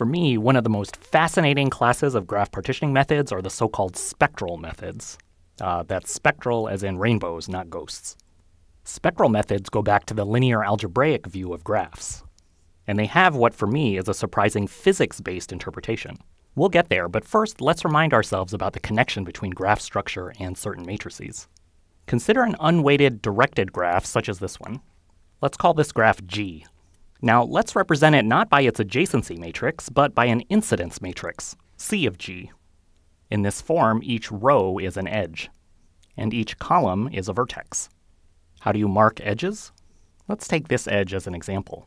For me, one of the most fascinating classes of graph partitioning methods are the so called spectral methods. Uh, that's spectral as in rainbows, not ghosts. Spectral methods go back to the linear algebraic view of graphs. And they have what, for me, is a surprising physics based interpretation. We'll get there, but first, let's remind ourselves about the connection between graph structure and certain matrices. Consider an unweighted directed graph such as this one. Let's call this graph G. Now, let's represent it not by its adjacency matrix, but by an incidence matrix, C of G. In this form, each row is an edge, and each column is a vertex. How do you mark edges? Let's take this edge as an example.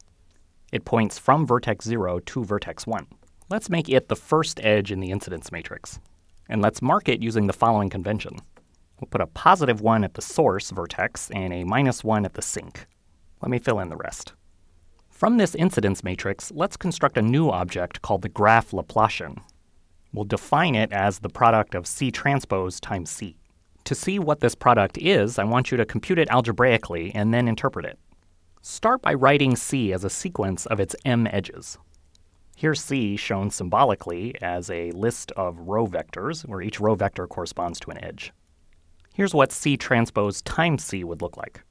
It points from vertex 0 to vertex 1. Let's make it the first edge in the incidence matrix. And let's mark it using the following convention. We'll put a positive 1 at the source vertex and a minus 1 at the sink. Let me fill in the rest. From this incidence matrix, let's construct a new object called the graph Laplacian. We'll define it as the product of C transpose times C. To see what this product is, I want you to compute it algebraically and then interpret it. Start by writing C as a sequence of its m edges. Here's C shown symbolically as a list of row vectors, where each row vector corresponds to an edge. Here's what C transpose times C would look like.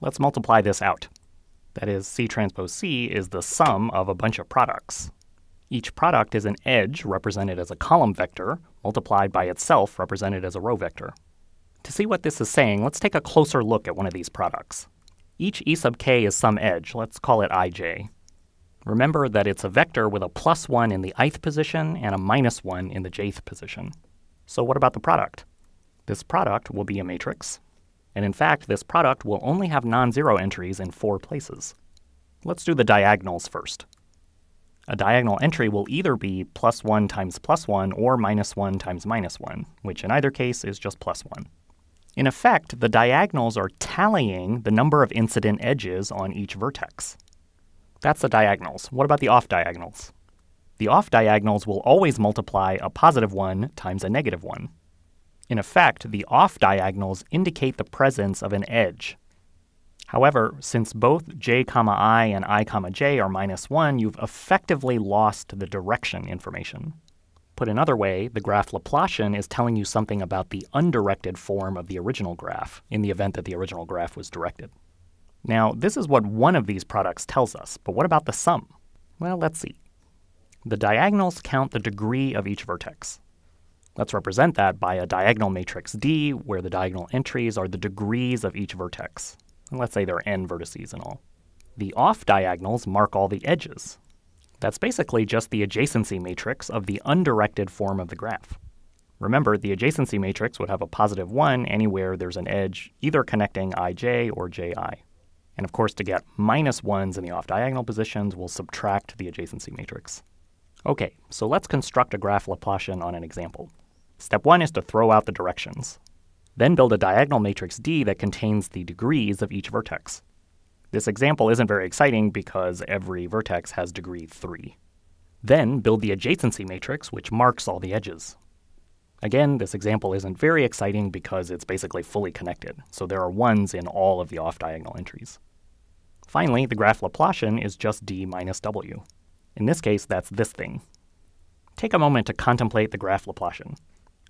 Let's multiply this out. That is, C transpose C is the sum of a bunch of products. Each product is an edge represented as a column vector multiplied by itself represented as a row vector. To see what this is saying, let's take a closer look at one of these products. Each e sub k is some edge. Let's call it ij. Remember that it's a vector with a plus 1 in the ith position and a minus 1 in the jth position. So what about the product? This product will be a matrix. And in fact, this product will only have non-zero entries in four places. Let's do the diagonals first. A diagonal entry will either be plus 1 times plus 1 or minus 1 times minus 1, which in either case is just plus 1. In effect, the diagonals are tallying the number of incident edges on each vertex. That's the diagonals. What about the off diagonals? The off diagonals will always multiply a positive 1 times a negative 1. In effect, the off diagonals indicate the presence of an edge. However, since both j i and i j are minus 1, you've effectively lost the direction information. Put another way, the graph Laplacian is telling you something about the undirected form of the original graph in the event that the original graph was directed. Now, this is what one of these products tells us, but what about the sum? Well, let's see. The diagonals count the degree of each vertex. Let's represent that by a diagonal matrix D, where the diagonal entries are the degrees of each vertex. And let's say there are n vertices in all. The off diagonals mark all the edges. That's basically just the adjacency matrix of the undirected form of the graph. Remember, the adjacency matrix would have a positive 1 anywhere there's an edge either connecting ij or ji. And of course, to get minus 1s in the off-diagonal positions, we'll subtract the adjacency matrix. Okay, so let's construct a graph Laplacian on an example. Step 1 is to throw out the directions. Then build a diagonal matrix D that contains the degrees of each vertex. This example isn't very exciting because every vertex has degree 3. Then build the adjacency matrix, which marks all the edges. Again, this example isn't very exciting because it's basically fully connected, so there are 1s in all of the off-diagonal entries. Finally, the graph Laplacian is just d minus w. In this case, that's this thing. Take a moment to contemplate the graph Laplacian.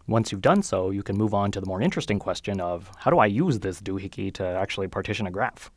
Once you've done so, you can move on to the more interesting question of how do I use this doohickey to actually partition a graph?